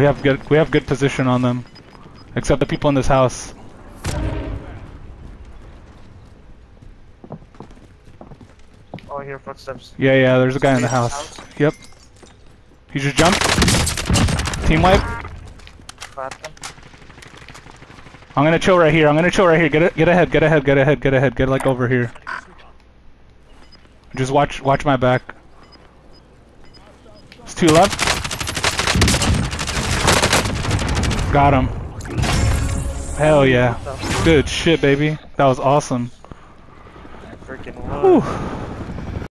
We have good we have good position on them. Except the people in this house. Oh, I hear footsteps. Yeah, yeah, there's a guy in the This house. Yep. He just jumped. Team wipe. I'm gonna chill right here. I'm gonna chill right here. Get it, get ahead, get ahead, get ahead, get ahead, get like over here. Just watch watch my back. It's two left. Got him. Hell yeah. Good shit, baby. That was awesome. Freaking low. Whew.